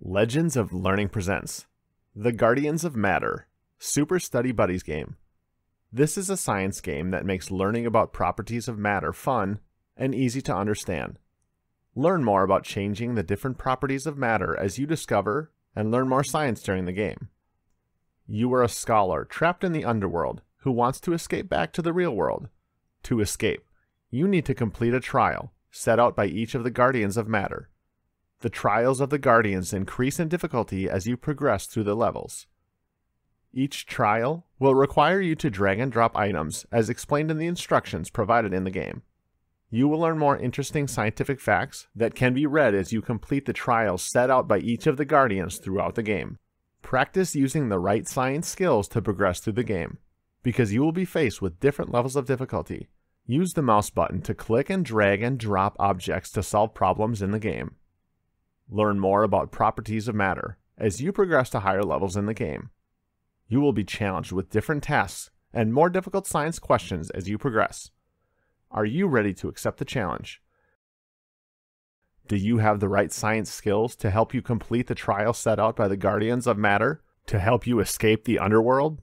Legends of Learning presents The Guardians of Matter Super Study Buddies game. This is a science game that makes learning about properties of matter fun and easy to understand. Learn more about changing the different properties of matter as you discover and learn more science during the game. You are a scholar trapped in the underworld who wants to escape back to the real world. To escape, you need to complete a trial set out by each of the Guardians of Matter. The trials of the Guardians increase in difficulty as you progress through the levels. Each trial will require you to drag and drop items as explained in the instructions provided in the game. You will learn more interesting scientific facts that can be read as you complete the trials set out by each of the Guardians throughout the game. Practice using the right science skills to progress through the game, because you will be faced with different levels of difficulty. Use the mouse button to click and drag and drop objects to solve problems in the game. Learn more about properties of matter as you progress to higher levels in the game. You will be challenged with different tasks and more difficult science questions as you progress. Are you ready to accept the challenge? Do you have the right science skills to help you complete the trial set out by the Guardians of Matter to help you escape the underworld?